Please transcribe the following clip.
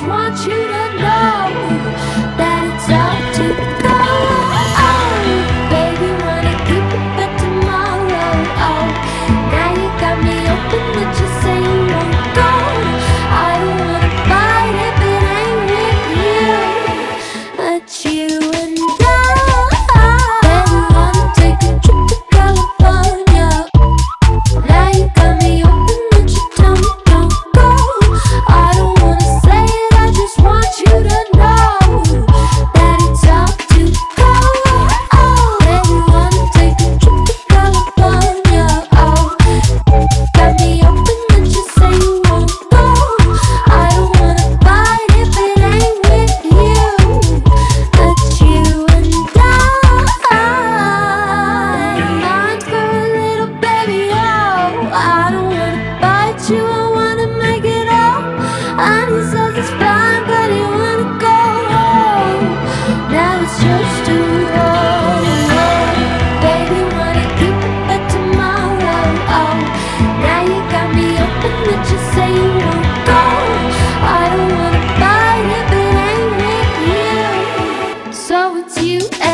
just want you to without you.